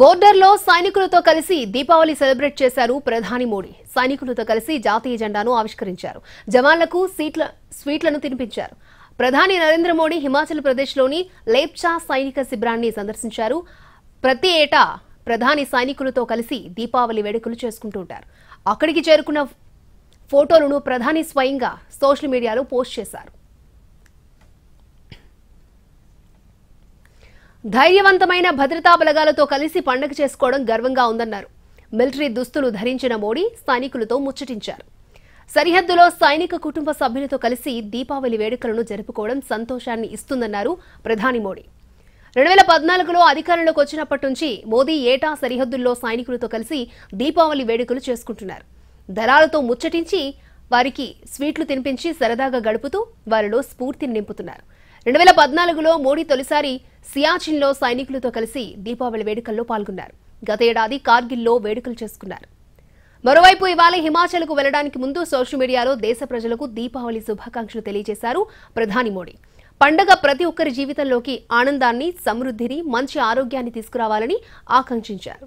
బోర్డర్లో సైనికులతో కలిసి దీపావళి సెలబ్రేట్ చేశారు ప్రధాని మోడీ. సైనికులతో కలిసి జాతీయ జెండాను ఆవిష్కరించారు. జవాన్లకు సీట్ల స్వీట్లను తినిపించారు. ప్రధాని నరేంద్ర మోడీ హిమాచల్ ప్రదేశ్లోని లేప్చా సైనిక శిబిరాన్ని సందర్శించారు. ప్రతి ఏటా ప్రధాని సైనికులతో కలిసి దీపావళి వేడుకలు చేసుకుంటూ ఉంటారు. అక్కడికి చేరుకున్న ఫోటోలను ప్రధాని స్వయంగా సోషల్ మీడియాలో పోస్ట్ చేశారు. ధైర్యవంతమైన భద్రతా బలగాలతో కలిసి పండగ చేసుకోవడం గర్వంగా ఉందన్నారు. మిలిటరీ దుస్తులు ధరించిన మోడీ స్థానికులతో ముచ్చటించారు. సరిహద్దులో సైనిక కుటుంబ సభ్యులతో కలిసి దీపావళి వేడుకలను జరుపుకోవడం సంతోషాన్ని ఇస్తుందన్నారు ప్రధాని మోడీ. రెండు వేల పద్నాలుగులో అధికారంలోకి వచ్చినప్పటి నుంచి మోదీ ఏటా సరిహద్దుల్లో సైనికులతో కలిసి దీపావళి వేడుకలు చేసుకుంటున్నారు. దళాలతో ముచ్చటించి వారికి స్వీట్లు తినిపించి సరదాగా గడుపుతూ వారిలో స్ఫూర్తిని నింపుతున్నారు. రెండు వేల పద్నాలుగులో మోడీ తొలిసారి సియాచిన్లో సైనికులతో కలిసి దీపావళి వేడుకల్లో పాల్గొన్నారు. గత ఏడాది కార్గిల్లో వేడుకలు చేసుకున్నారు. మరోవైపు ఇవాళ హిమాచల్కు వెళ్ళడానికి ముందు సోషల్ మీడియాలో దేశ ప్రజలకు దీపావళి శుభాకాంక్షలు తెలియజేశారు ప్రధాని మోడీ. పండగ ప్రతి ఒక్కరి జీవితంలోకి ఆనందాన్ని సమృద్ధిని మంచి ఆరోగ్యాన్ని తీసుకురావాలని ఆకాంక్షించారు.